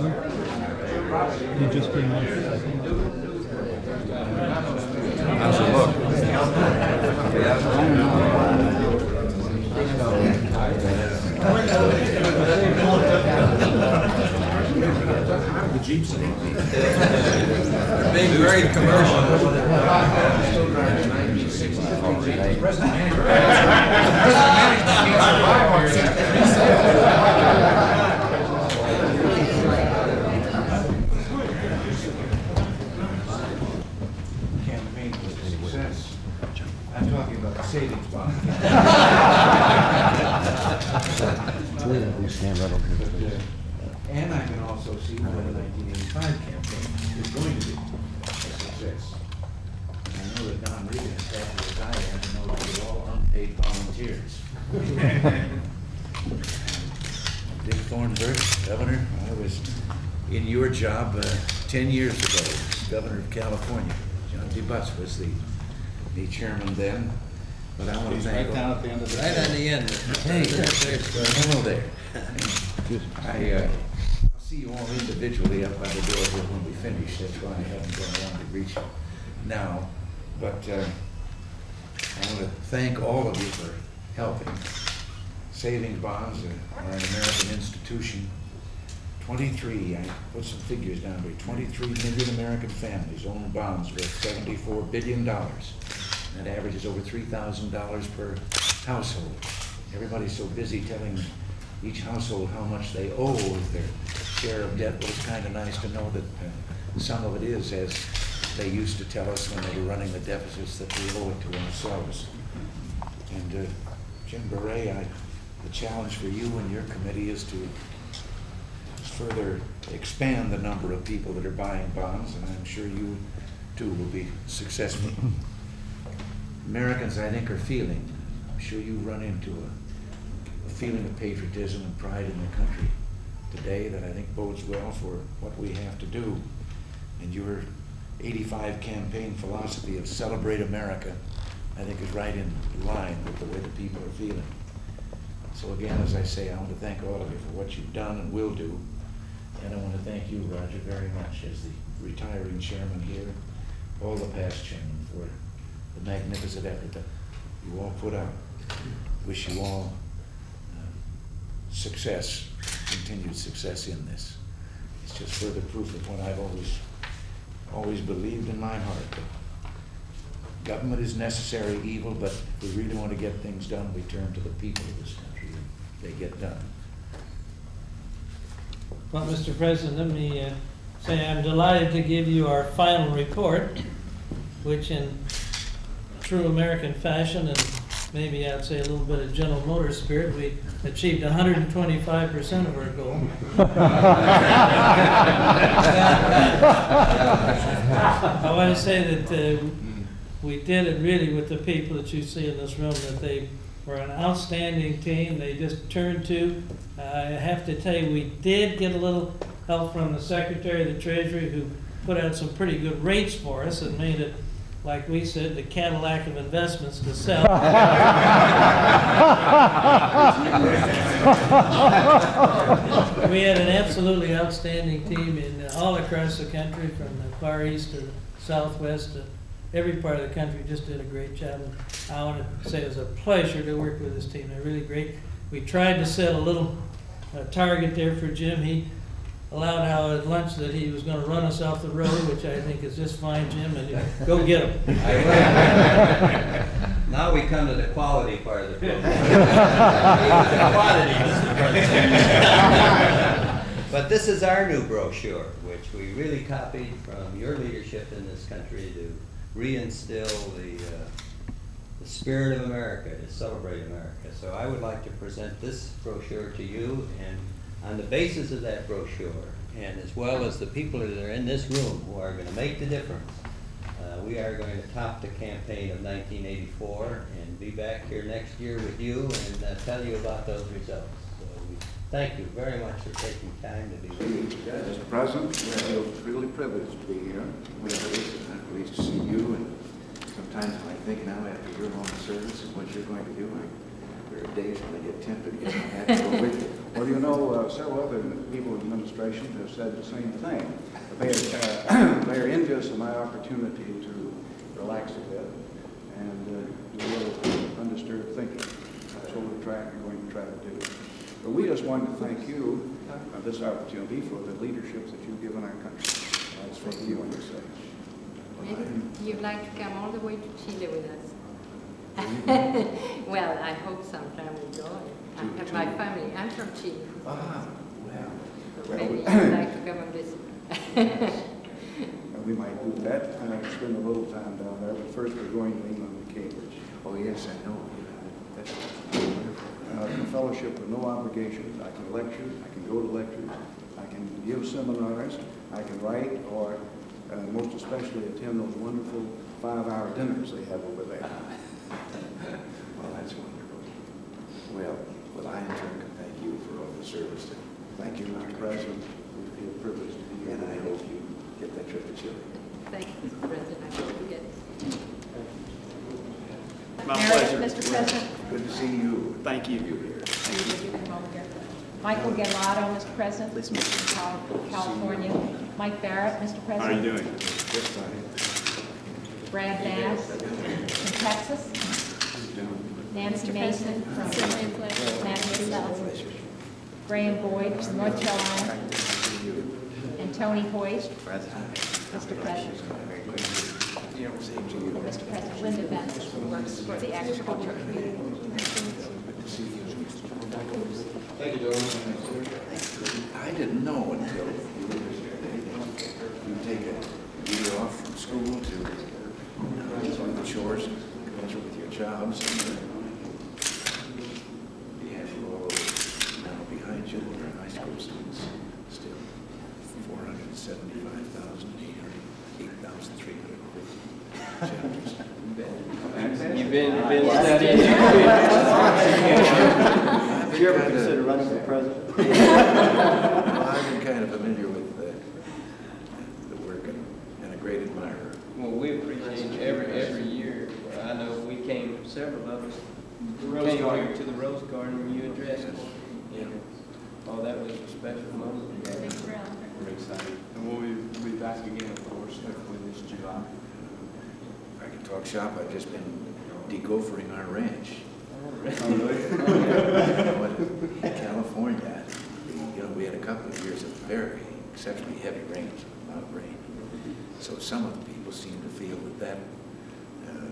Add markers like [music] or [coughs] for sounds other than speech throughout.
Robin? He just came in. How's it look? Big, great commercial. Campaign was a success. I'm talking about the savings bond. And I can also see why the nineteen eighty-five campaign is going to be a success. And I know that Don Regan, as happy as I am, knows we're all unpaid volunteers. Dick Thornburgh, Governor, I was in your job uh, ten years ago, as Governor of California. John D. Butts was the, the chairman then, but I want to thank. Right down at the end of the. Right on the end. Hey, hello there. I, uh, I'll see you all individually up by the door here when we finish, that's why I haven't gone around to reach you now. But, uh, I want to thank all of you for helping. Savings bonds are an American institution. Twenty-three, I put some figures down here, twenty-three million American families own bonds worth seventy-four billion dollars. That averages over three thousand dollars per household. Everybody's so busy telling each household how much they owe their share of debt. Well, it's kind of nice to know that uh, some of it is as they used to tell us when they were running the deficits that we owe it to ourselves. And uh, Jim Beré, I, the challenge for you and your committee is to further expand the number of people that are buying bonds, and I'm sure you too will be successful. [laughs] Americans, I think, are feeling, I'm sure you run into a, a feeling of patriotism and pride in the country today that I think bodes well for what we have to do. And your 85 campaign philosophy of celebrate America, I think is right in line with the way the people are feeling. So again, as I say, I want to thank all of you for what you've done and will do. And I want to thank you, Roger, very much as the retiring chairman here, all the past chairmen for the magnificent effort that you all put out. Wish you all uh, success, continued success in this. It's just further proof of what I've always, always believed in my heart. that Government is necessary evil, but if we really want to get things done, we turn to the people of this country they get done. Well, Mr. President, let me uh, say I'm delighted to give you our final report, which in true American fashion and maybe I'd say a little bit of General Motors spirit, we achieved 125% of our goal. [laughs] I want to say that uh, we did it really with the people that you see in this room, that they were an outstanding team. They just turned to. Uh, I have to tell you, we did get a little help from the Secretary of the Treasury, who put out some pretty good rates for us and made it, like we said, the Cadillac of investments to sell. [laughs] We had an absolutely outstanding team in, uh, all across the country, from the far east to the southwest to every part of the country, just did a great job. And I want to say it was a pleasure to work with this team, they're really great. We tried to set a little uh, target there for Jim, he allowed how at lunch that he was gonna run us off the road, which I think is just fine, Jim, and go get him. [laughs] Now we come to the quality part of the program. Quantity, [laughs] But this is our new brochure, which we really copied from your leadership in this country to reinstill the, uh, the spirit of America, to celebrate America. So I would like to present this brochure to you, and on the basis of that brochure, and as well as the people that are in this room who are gonna make the difference, uh, we are going to top the campaign of nineteen eighty-four and be back here next year with you and uh, tell you about those results. So we thank you very much for taking time to be with us. Mr. President, we feel really privileged to be here. We are pleased, pleased to see you, and sometimes I think now after your long service and what you're going to do, I'm there are days when I get tempted to get my hat to go with you. Well, you know, uh, several other people in administration have said the same thing. They are, uh, [clears throat] they are envious of my opportunity to relax a bit and uh, do a little undisturbed thinking. That's what we're trying, we're going to try to do. But we just wanted to thank you for this opportunity for the leadership that you've given our country. That's what we want to say. Maybe you'd like to come all the way to Chile with us. [laughs] Well, I hope sometime we go. I To- have to- my family, I'm from Chile. Ah, well. so Maybe we- you'd [coughs] like to come and visit. And we might do that, uh, spend a little time down there, but first we're going to England and Cambridge. Oh, yes, I know. Yeah, That's wonderful. Uh, A fellowship with no obligations. I can lecture, I can go to lectures, I can give seminars, I can write, or uh, most especially attend those wonderful five-hour dinners they have over there. [laughs] Well, that's wonderful. Well, well, I in turn can thank you for all the service to. Thank you, Mr. President. We feel privileged to be here. And I hope you get that trip to Chile. Thank you, Mr. President, I hope you get My Mary, pleasure. Mr. President, Good to see you. Thank you. You here. you can come over here. Michael Galato, Mr. President, Cal- California. Mike Barrett, Mr. President. How are you doing? Just fine. Brad Bass from Texas. Nancy Mason from Massachusetts. Graham Boyd from North Carolina. And Tony Hoyt. Mr. President. President Linda Best, works for the agriculture community. Thank you, Doris. I didn't know until you take a year off from school to do the chores, commensurate with your jobs. You have all now behind you are high school students still. 475,800, chapters. You've been, been studying. [laughs] Did you ever consider running for president? [laughs] Well, I've been kind of familiar with the, the work and, and a great admirer. Well, we appreciate every, every year. I know we came, several of us came here to the Rose Garden where you addressed us. And, Oh, that was a special moment. We're excited. And we'll be, we'll be back again, of course, hopefully this July. If I can talk shop, I've just been degophering our ranch. [laughs] But California, you know, we had a couple of years of very exceptionally heavy rains, a lot of rain. So some of the people seem to feel that that uh,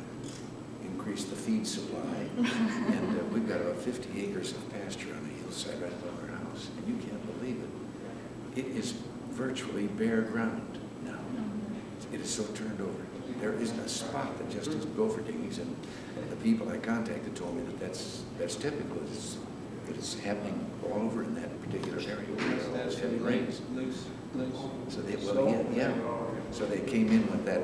increased the feed supply. [laughs] And uh, we've got about 50 acres of pasture on the hillside right above our house, and you can't believe it. It is virtually bare ground now. It is so turned over. There isn't a spot that just isn't mm-hmm. gopher diggings, and the people I contacted told me that that's, that's typical. It's, it's happening all over in that particular area where there are those heavy rains. Loose, loose. So they, well, yeah, yeah. So they came in with that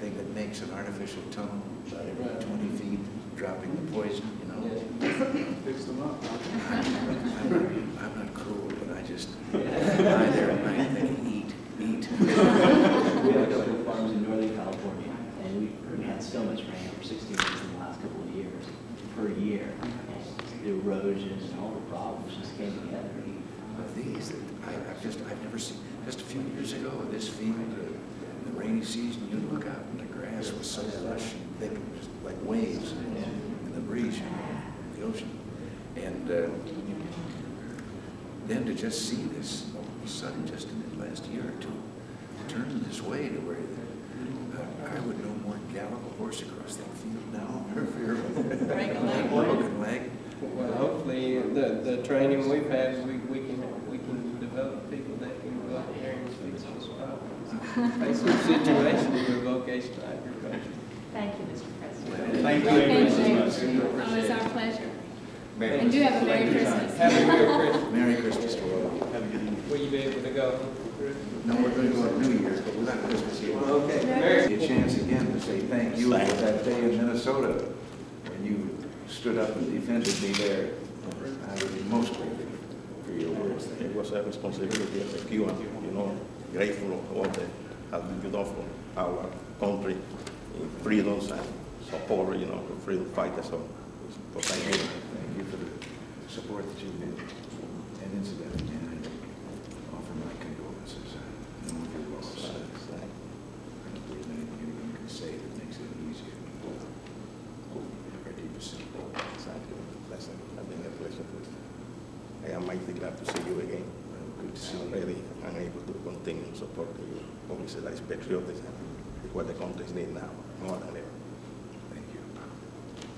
thing that makes an artificial tunnel about every twenty feet, dropping the poison, you know? [laughs] Fix them up. I'm not, I'm not cruel, but I just [laughs] lie there at night thinking, eat, eat. [laughs] We have a couple of farms in Northern California, we, we had so much rain over sixty inches in the last couple of years, per year. And The erosion and all the problems just came together. But these, I, I've just, I've never seen, just a few years ago, this field, uh, the rainy season, you look out and the grass was so lush and thick, just like waves in the breeze, you know, the ocean. And, uh, then to just see this, all of a sudden, just in the last year or two, turn this way to where, uh, I would no more gallop a horse across that field now, [laughs] for fear of [laughs] broken leg. Well, hopefully, the, the training we've had, we, we can, we can develop people that can go out there and fix those problems. Face some situations in vocational agriculture. Thank you, Mr. President. Thank you. Thank you. Oh, it's our pleasure. And do have a Merry Christmas. Happy Merry [laughs] Christmas. Merry Christmas to all. Have a good evening. Will be able to go? No, we're going to go to New Year's, but we're not Christmas Eve. Okay. A chance again to say thank you for that day in Minnesota when you stood up and defended me there. I would be most grateful for your words there. It was a responsibility as a Cuban, you know, grateful of all that has been done for our country in freedoms and support, you know, for freedom fighters. So for Thanksgiving. Thank you for the support that you've been, and incidentally, and I offer my condolences. I know your loss. I don't believe anything anyone can say that makes it easier. Our deepest sympathy. Exactly. Pleasure. I've been a pleasure. I am mighty glad to see you again. Good to see I'm you. really unable to continue supporting you. Obviously, that is patriotism. It's what the country needs now, more than ever. Thank you.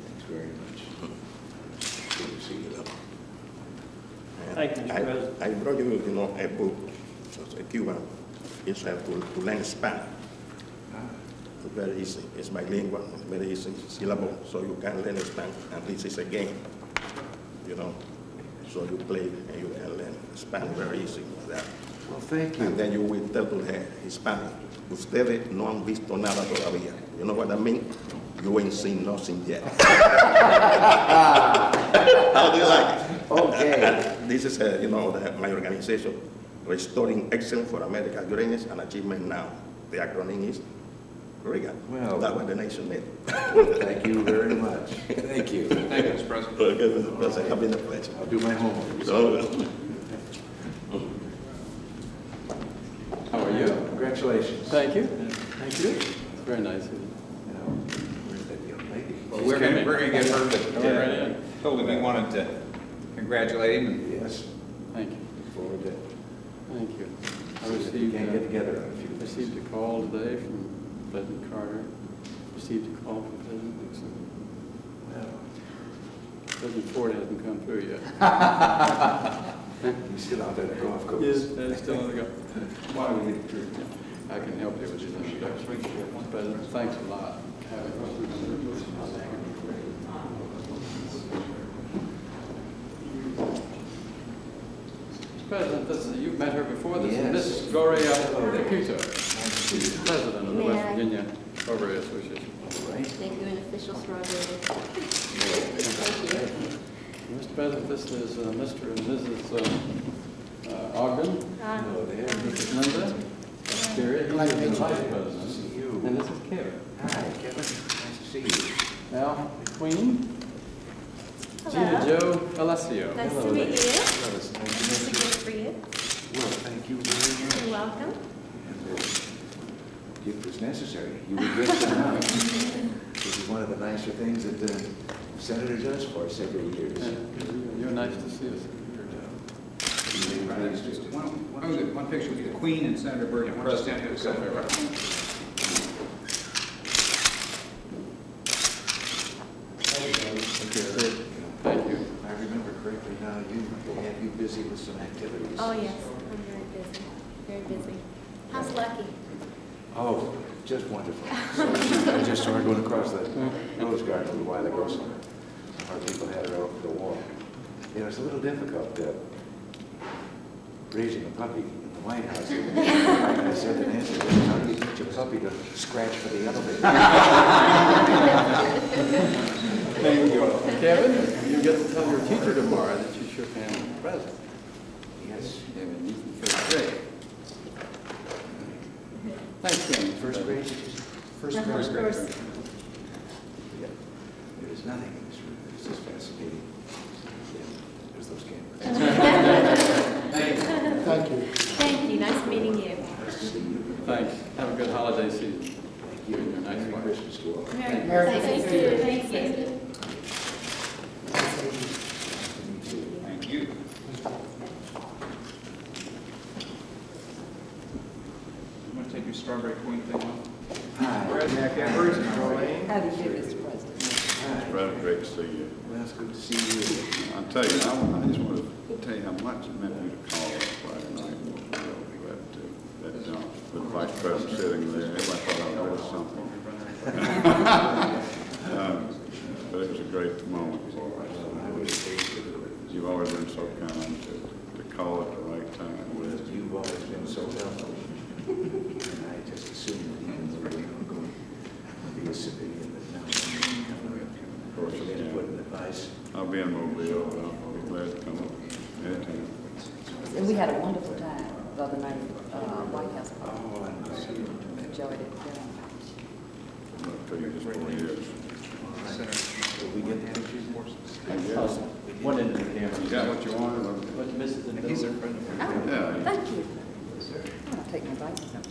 Thanks very much. Good to see you. Thank you, Mr. I- President. I brought you, you know, a book, so a Cuban, it's help to, to learn Spanish. Ah, It's very easy, it's bilingual, it's very easy, syllable, so you can learn Spanish, and this is a game, you know? So you play and you can learn Spanish very easy with that. Well, thank you. And then you will tell to her, Hispanic, ustedes no han visto nada todavía. You know what I mean? You ain't seen nothing yet. [laughs] How do you like it? Okay. [laughs] This is, uh, you know, the, my organization, Restoring Excellence for America's Greatness and Achievement Now. The acronym is REGA. Well- That's what the nation needs. Thank you very much. Thank you. Thank you, Mr. President. Okay, Mr. President, it's been a pleasure. I'll do my homework. So, How are you? Congratulations. Thank you. Thank you. It's very nice of you. Now, where's that young lady? Well, we're gonna, we're gonna get her, Come but right uh, in. told him we wanted to congratulate him. Yes, Thank you. look forward to, Thank you. I we received, can't get uh, together on a few. received a call today from President Carter. Received a call from President Nixon. Well, President Ford hasn't come through yet. [laughs] [laughs] He's still out there in the golf course. Yes, that's still on the go. [laughs] Why we need to. I can help you with these introductions. President, thanks a lot. President, this is, you've met her before. This Yes. is Mrs. Gloria. Caputo, Nice to see you. President Virginia Strawberry Association. All right. Thank you, an official strawberry. Thank you. Mr. President, this is uh, Mr. and Mrs. uh, uh, Ogden, Uh, Hello there. Mrs. Linda, Gary, he's the Vice President, See you. and this is Kevin. Hi, Kevin. Nice to see you. Now, the Queen, Jeana Jo Alessio. Nice Hello to meet there. you. Well, it's nice to It's a meet gift for you. you. Well, thank you very much. You're welcome. And the gift was necessary. You were great enough. This is one of the nicer things that the senator does for us every year. And You're nice to see us. Really pleased to- One, one, of the- one picture would be the Queen and Senator Byrd, the President. Thank you. If I remember correctly now, you, they have you busy with some activities. Oh, yes, I'm very busy, very busy. How's Lucky? Oh, just wonderful. So, I just started going across the Rose Garden a little while ago, so our people had her over for the walk. You know, it's a little difficult, uh, raising a puppy in the White House. And [laughs] I said to Nancy, how do you teach a puppy to scratch for the elevator? Thank you. Kevin, you get to tell your teacher tomorrow that you shook hands with the President. Yes, Kevin, he's in first grade. Thanks, Kevin. first grade? First grade. first. Yeah. There is nothing in this room that is as fascinating as those cameras. [laughs] Thank you. Thank you, nice meeting you. Nice to see you. Thanks. Have a good holiday season. Thank you. And your nice Merry wife. Christmas to all. Merry Thank you, thank you. Thank you. You want to take your Strawberry Queen thing off? Hi. President Evers and How do you do, Mr. President? Hi. Brother, great to see you. Well, it's good to see you. I'll tell you, I, I just want to tell you how much it meant to me to call us Friday night. That, that, uh, with the vice president sitting there, everybody thought I was something. [laughs] Um, But it was a great moment for us. You've always been so kind to, to call at the right time. Well, you've always been so helpful. [laughs] And I just assumed that even though you were going to be a civilian, that now you're coming Of course, up you with can. input and advice. I'll be in Mobile, but I'll be glad to come up anytime. And we had a wonderful time the other night, uh, White House. Oh, I. Enjoyed it very much. I'll tell you just four years. Senator. we get the pictures? I guess. One end of the camera. You got what you wanted? What you missed is He's middle. in front of me. Yeah. Thank you. Yes, sir. I'll take my glasses off.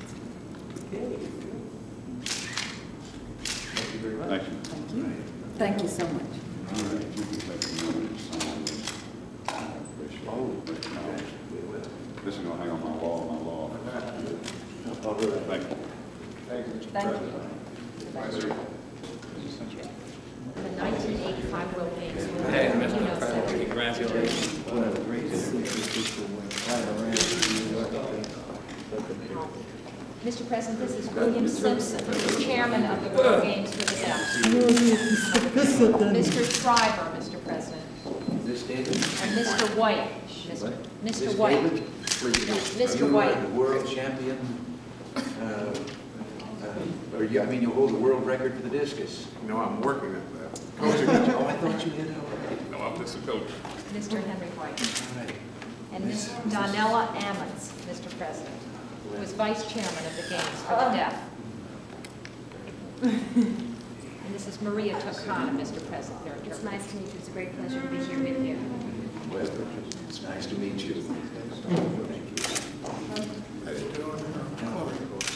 Thank you very much. Thank you. Thank you. Thank you so much. All right, you can take a moment and sign this. I appreciate it. But, no, we will. This is gonna hang on my wall, my law. Really? Thank you. Thank you. The 1985 World Games. Hey, Mr. President, congratulations. One of the greatest people Mr. President, this is William Simpson, chairman of the World Games for the Deaf. Mr. Shriver, Mr. President, Is this David? and Mr. White. Mr. What? Mr. This White. David? Mr. Are you White. a world champion? Uh, uh, Or you, I mean, you hold the world record for the discus? No, I'm working at that. Oh, I thought you did already. No, I'm just a coach. Mr. Henry White. All right. And Ms. Donalda Ammons, Mr. President, who is vice chairman of the Games for the Deaf. And this is Maria Tokana, Mr. President, It's nice to meet you. It's a great pleasure to be here with you. Well, it's nice to meet you.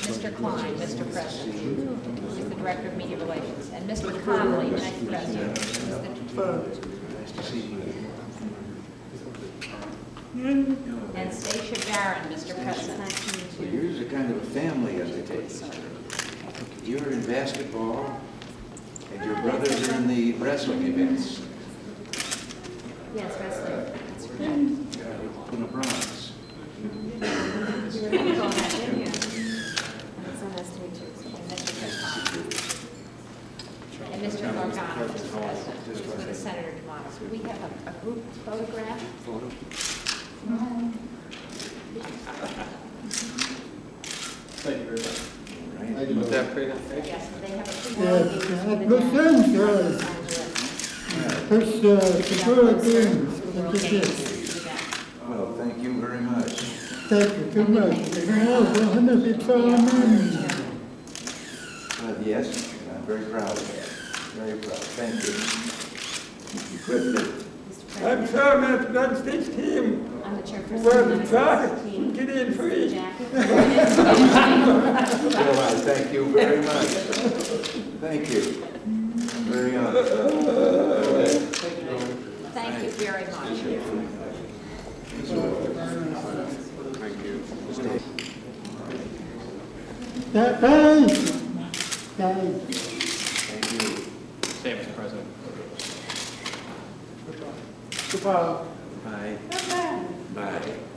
Mr. Klein, Mr. President, who is the Director of Media Relations, and Mr. Connolly, Mr. President, who is the Nice to see you. And Stacia Barron, Mr. President. Well, you. yours is a kind of a family undertaking. You're in basketball, and your brothers are in the wrestling events. Yes, wrestling bronze. You remember all that, didn't you? It's so nice to meet you. And Mr. Tokana. And Mr. Morgana, Mr. President, who is with Senator D'Amato's. We have a, a group photograph. Thank you very much. Was that pretty? Yes, they have a Yes, pre-world games for uh, the present, deaf. uh, first, uh, Secure Games, thank you. Games for. Well, thank you very much. Thank you too much. Well, one of the chairman. Uh, Yes, I'm very proud of that. Very proud. Thank you. I'm chairman of the United States team. I'm the chairperson. We're of the the track. team. Get in free. Jackie. Well, thank you very much. Thank you. Very honored. Thank you very much. Thank you. That, guys, guys. Thank you. Say, Mr. President. Goodbye. Bye. Bye.